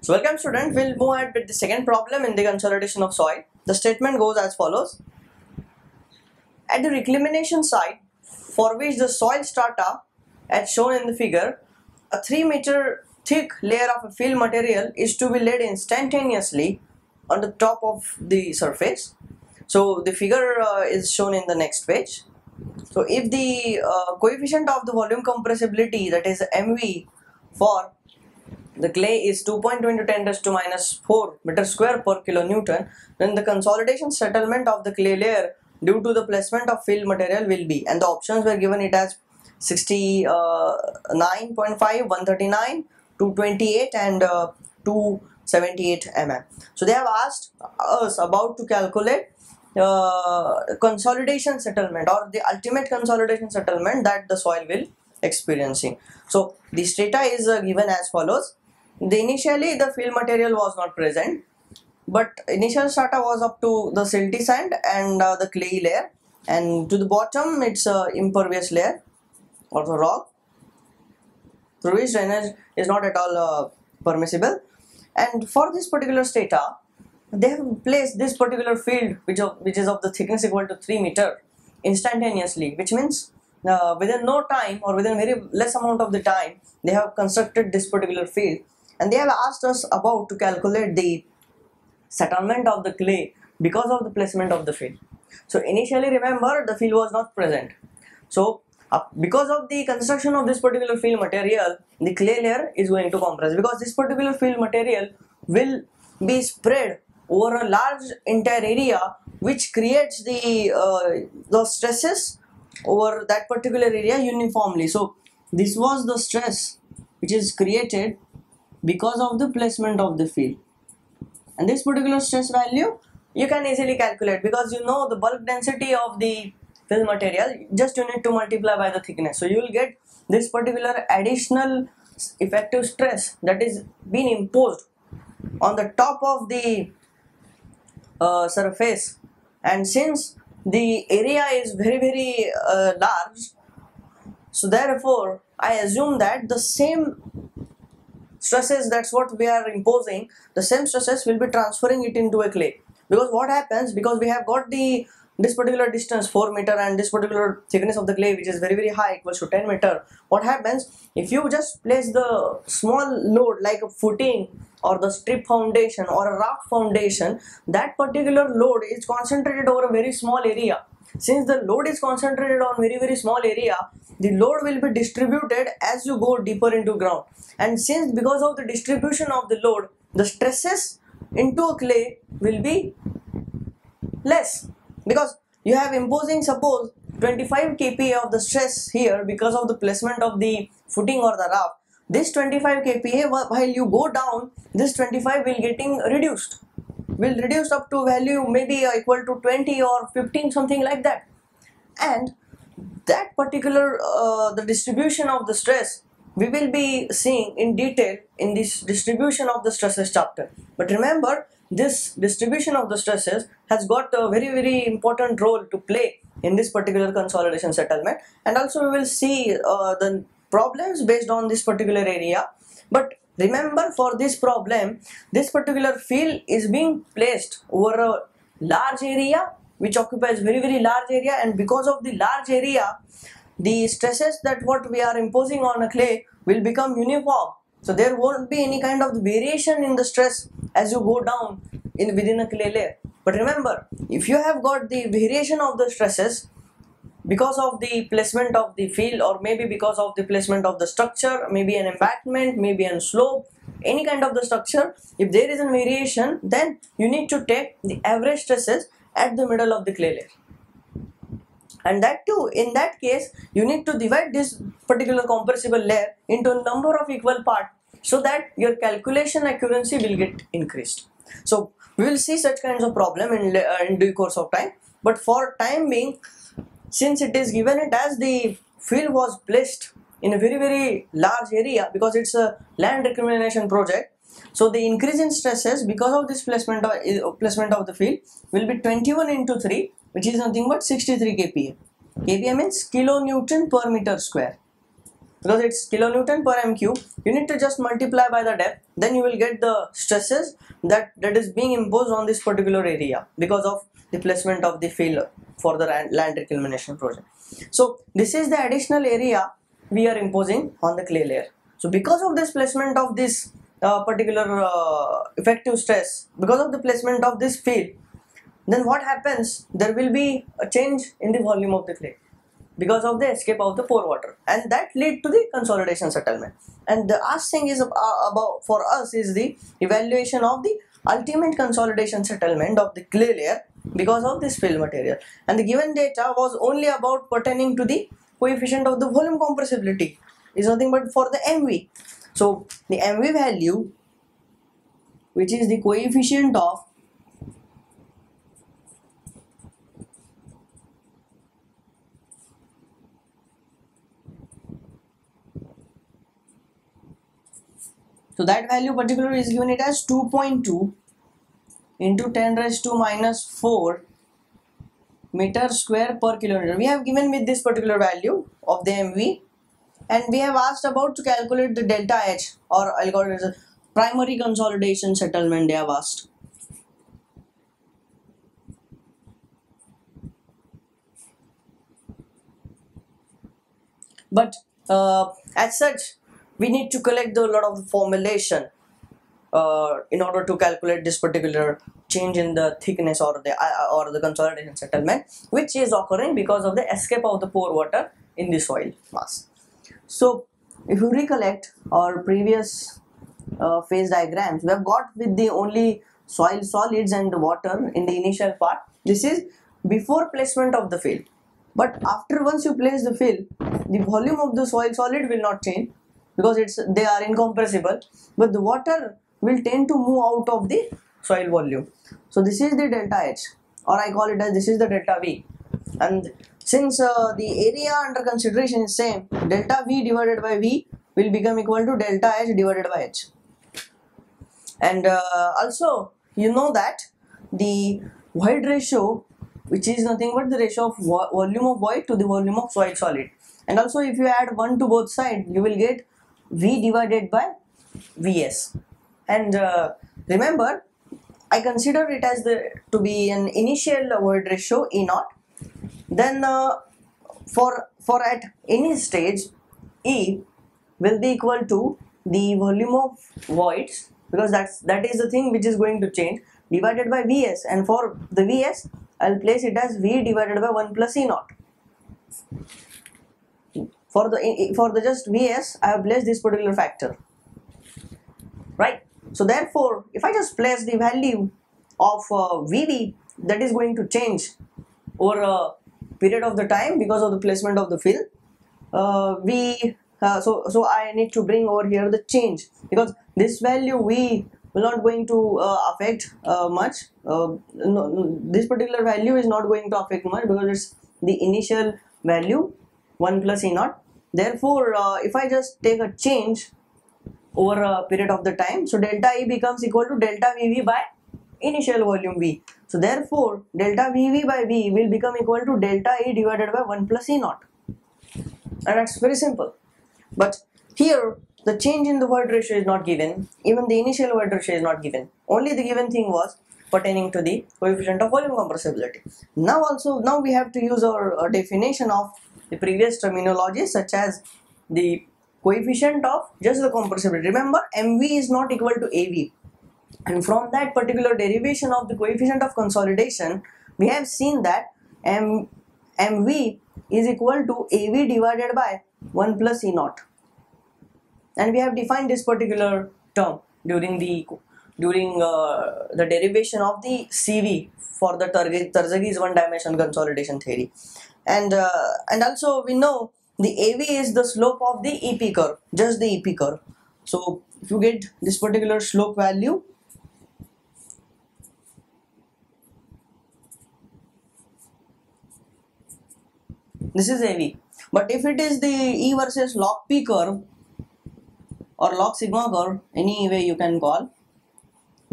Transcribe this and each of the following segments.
So welcome student, we'll move ahead with the second problem in the consolidation of soil. The statement goes as follows. At the reclamation site for which the soil strata as shown in the figure, a 3 meter thick layer of a fill material is to be laid instantaneously on the top of the surface. So the figure uh, is shown in the next page. So if the uh, coefficient of the volume compressibility that is MV for the clay is 2.20 10 to minus 4 meter square per kilonewton. Then the consolidation settlement of the clay layer due to the placement of fill material will be. And the options were given it as 69.5 139 228 and uh, 278 mm so they have asked us about to calculate uh, consolidation settlement or the ultimate consolidation settlement that the soil will experiencing so this data is uh, given as follows the initially the fill material was not present but initial strata was up to the silty sand and uh, the clay layer. And to the bottom it's a impervious layer or the rock. Through which drainage is not at all uh, permissible. And for this particular strata they have placed this particular field which, of, which is of the thickness equal to 3 meter instantaneously which means uh, within no time or within very less amount of the time they have constructed this particular field and they have asked us about to calculate the settlement of the clay because of the placement of the fill. So initially remember the fill was not present. So uh, because of the construction of this particular fill material the clay layer is going to compress because this particular fill material will be spread over a large entire area which creates the uh, the stresses over that particular area uniformly so this was the stress which is created because of the placement of the field. And this particular stress value you can easily calculate because you know the bulk density of the fill material just you need to multiply by the thickness. So you will get this particular additional effective stress that is being imposed on the top of the uh, surface. And since the area is very very uh, large so therefore I assume that the same stresses that's what we are imposing. The same stresses will be transferring it into a clay. Because what happens because we have got the this particular distance 4 meter and this particular thickness of the clay which is very very high equals to 10 meter what happens if you just place the small load like a footing or the strip foundation or a rock foundation that particular load is concentrated over a very small area since the load is concentrated on very very small area the load will be distributed as you go deeper into ground. And since because of the distribution of the load the stresses into a clay will be less. Because you have imposing suppose 25 kPa of the stress here because of the placement of the footing or the raft. This 25 kPa while you go down this 25 will getting reduced will reduce up to value maybe equal to 20 or 15 something like that. And that particular uh, the distribution of the stress we will be seeing in detail in this distribution of the stresses chapter. But remember this distribution of the stresses has got a very very important role to play in this particular consolidation settlement. And also we will see uh, the problems based on this particular area. But remember for this problem this particular field is being placed over a large area which occupies very very large area and because of the large area the stresses that what we are imposing on a clay will become uniform. So there won't be any kind of variation in the stress as you go down in within a clay layer. But remember if you have got the variation of the stresses because of the placement of the field or maybe because of the placement of the structure maybe an embankment maybe a slope any kind of the structure if there is a variation then you need to take the average stresses at the middle of the clay layer. And that too in that case you need to divide this particular compressible layer into a number of equal parts so that your calculation accuracy will get increased. So we will see such kinds of problem in, uh, in due course of time. But for time being since it is given it as the field was placed in a very very large area because it's a land reclamation project so the increase in stresses because of this placement of, placement of the field will be 21 into 3 which is nothing but 63 kPa. kPa means kilonewton per meter square. because it's kilonewton per m cube you need to just multiply by the depth then you will get the stresses that that is being imposed on this particular area because of the placement of the field for the land reclamation project. So this is the additional area we are imposing on the clay layer. So because of this placement of this uh, particular uh, effective stress because of the placement of this field then what happens? There will be a change in the volume of the clay because of the escape of the pore water and that lead to the consolidation settlement. And the last thing is uh, about for us is the evaluation of the ultimate consolidation settlement of the clay layer because of this fill material. And the given data was only about pertaining to the coefficient of the volume compressibility. Is nothing but for the mv so the mv value which is the coefficient of So that value particular is given it as 2.2 into 10 raised to minus 4 meter square per kilometer. We have given with this particular value of the MV and we have asked about to calculate the delta H or I'll call it as a primary consolidation settlement they have asked. But uh, as such we need to collect a lot of formulation uh, in order to calculate this particular change in the thickness or the uh, or the consolidation settlement which is occurring because of the escape of the pore water in the soil mass. So if you recollect our previous uh, phase diagrams we have got with the only soil solids and the water in the initial part. This is before placement of the fill but after once you place the fill the volume of the soil solid will not change because it's they are incompressible. But the water will tend to move out of the soil volume. So this is the delta h or i call it as this is the delta v. And since uh, the area under consideration is same delta v divided by v will become equal to delta h divided by h. And uh, also you know that the void ratio which is nothing but the ratio of vo volume of void to the volume of soil solid. And also if you add 1 to both sides you will get V divided by Vs and uh, remember I consider it as the to be an initial void ratio E naught. Then uh, for for at any stage E will be equal to the volume of voids because that's that is the thing which is going to change divided by Vs. And for the Vs I'll place it as V divided by 1 plus E naught. For the for the just vs i have placed this particular factor. Right so therefore if i just place the value of uh, vv that is going to change over a period of the time because of the placement of the fill uh, uh, so so i need to bring over here the change because this value v will not going to uh, affect uh, much uh, no, this particular value is not going to affect much because it's the initial value 1 plus E naught. Therefore, uh, if I just take a change over a period of the time, so delta E becomes equal to delta VV by initial volume V. So therefore, delta VV by V will become equal to delta E divided by 1 plus E naught. And that's very simple. But here, the change in the void ratio is not given. Even the initial void ratio is not given. Only the given thing was pertaining to the coefficient of volume compressibility. Now also, now we have to use our, our definition of the previous terminology such as the coefficient of just the compressibility. Remember MV is not equal to AV and from that particular derivation of the coefficient of consolidation we have seen that M, MV is equal to AV divided by 1 plus E naught. And we have defined this particular term during the during uh, the derivation of the CV for the Terzaghis one dimension consolidation theory. And uh, and also we know the AV is the slope of the EP curve just the EP curve. So if you get this particular slope value this is AV but if it is the E versus log P curve or log sigma curve any way you can call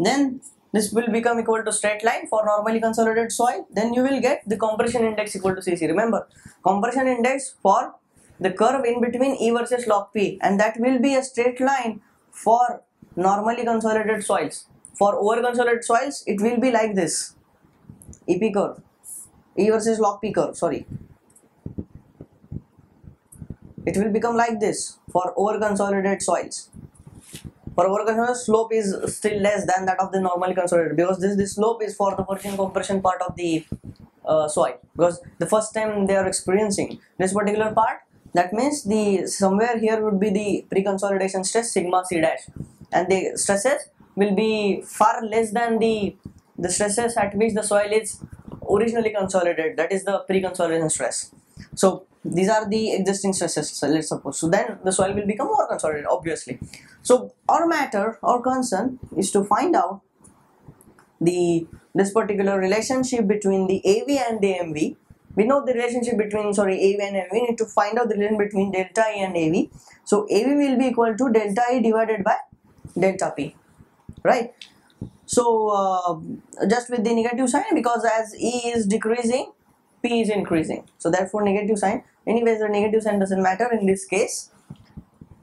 then this will become equal to straight line for normally consolidated soil. Then you will get the compression index equal to cc remember compression index for the curve in between E versus log P and that will be a straight line for normally consolidated soils. For over consolidated soils, it will be like this EP curve, E versus log P curve, sorry. It will become like this for over consolidated soils. For over consolidated slope is still less than that of the normally consolidated because this, this slope is for the virgin compression part of the uh, soil because the first time they are experiencing this particular part that means the somewhere here would be the pre-consolidation stress sigma c dash. And the stresses will be far less than the the stresses at which the soil is originally consolidated. That is the pre-consolidation stress. So these are the existing stresses so let's suppose. So then the soil will become more consolidated obviously. So our matter our concern is to find out the this particular relationship between the AV and the MV we know the relationship between sorry AV and MV we need to find out the relation between delta E and AV so AV will be equal to delta E divided by delta P right? So uh, just with the negative sign because as E is decreasing P is increasing. So therefore negative sign. Anyways the negative sign doesn't matter in this case.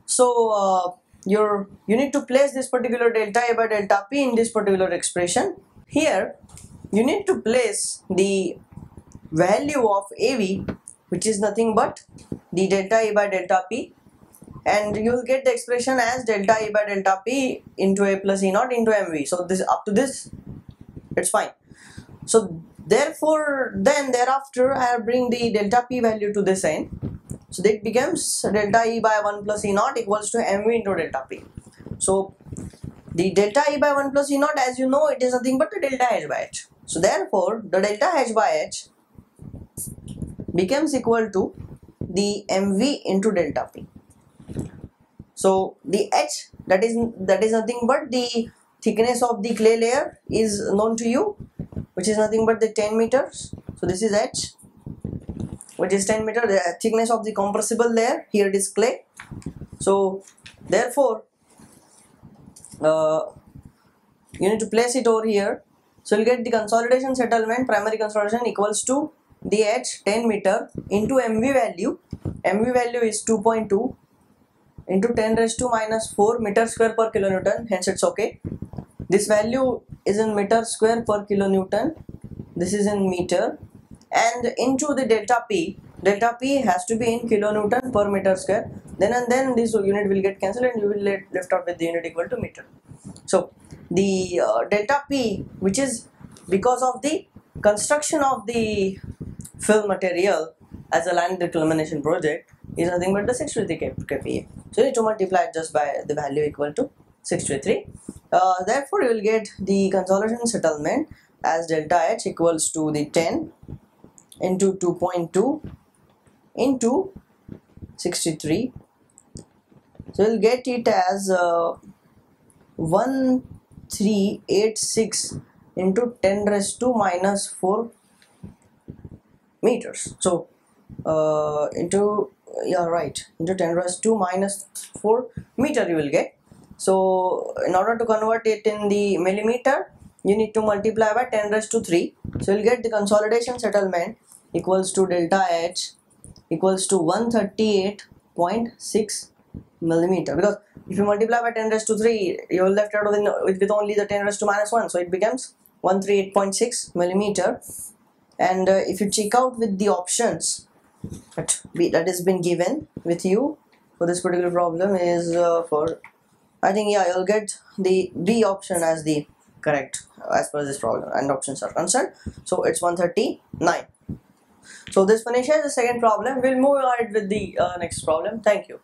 So uh, your you need to place this particular delta A by delta P in this particular expression. Here you need to place the value of AV which is nothing but the delta A by delta P. And you will get the expression as delta E by delta P into A plus E naught into MV so this up to this it's fine. So therefore then thereafter I bring the delta P value to this end. So that becomes delta E by 1 plus E naught equals to MV into delta P. So the delta E by 1 plus E naught as you know it is nothing but the delta H by H. So therefore the delta H by H becomes equal to the mv into delta p. So the h that is that is nothing but the thickness of the clay layer is known to you which is nothing but the 10 meters. So this is h which is 10 meter. The thickness of the compressible layer here it is clay. So therefore uh, you need to place it over here. So you'll get the consolidation settlement primary consolidation equals to the h 10 meter into mv value. Mv value is 2.2 into 10 raised to minus 4 meter square per kilonewton. Hence it's okay. This value is in meter square per kilonewton. This is in meter. And into the delta p delta p has to be in kilonewton per meter square. Then and then this unit will get cancelled and you will let, left out with the unit equal to meter. So the uh, delta p which is because of the construction of the fill material as a land reclamation project is nothing but the 623 kPa. So you need to multiply it just by the value equal to 623. Uh, therefore, you will get the consolidation settlement as delta H equals to the 10 into 2.2 into 63. So you'll get it as uh, 1386 into 10 raised to minus 4 meters. So uh, into yeah right. Into 10 raised to minus 4 meter you will get. So in order to convert it in the millimeter you need to multiply by 10 raised to 3 so you'll get the consolidation settlement equals to delta h equals to 138.6 millimeter. Because if you multiply by 10 raised to 3 you're left out with, with only the 10 raised to minus 1 so it becomes 138.6 millimeter and uh, if you check out with the options that, that has been given with you for this particular problem is uh, for I think yeah you'll get the B option as the correct as per this problem and options are concerned. So it's 139 so this finishes the second problem. We'll move ahead with the uh, next problem. Thank you